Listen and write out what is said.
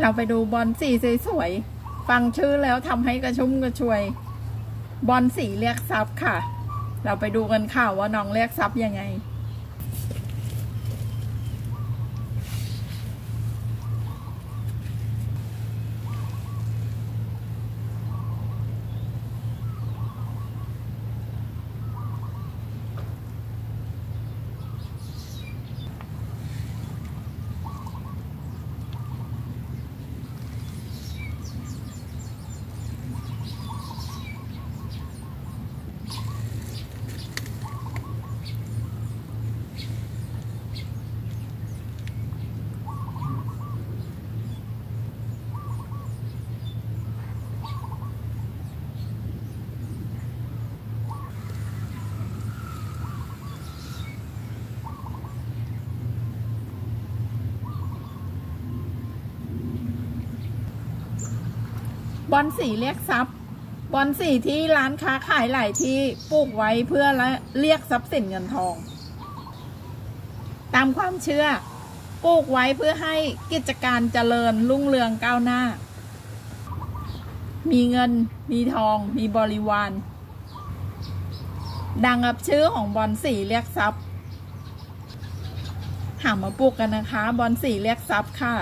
เราไปดูบอลสีสวยๆ ฟังชื่อแล้วทำให้กระชุ่มกระชวย บอลสีเรียกซับค่ะ เราไปดูกันค่ะว่าน้องเรียกซับยังไง บอลสีเรียกทรัพย์ บอลสีที่ร้านค้าขายหลายที่ปลูกไว้เพื่อเรียกทรัพย์สินเงินทอง ตามความเชื่อปลูกไว้เพื่อให้กิจการเจริญรุ่งเรืองก้าวหน้า มีเงิน มีทอง มีบริวาร ดังกับชื่อของบอลสีเรียกทรัพย์หามาปลูกกันนะคะ บอลสีเรียกทรัพย์ค่ะ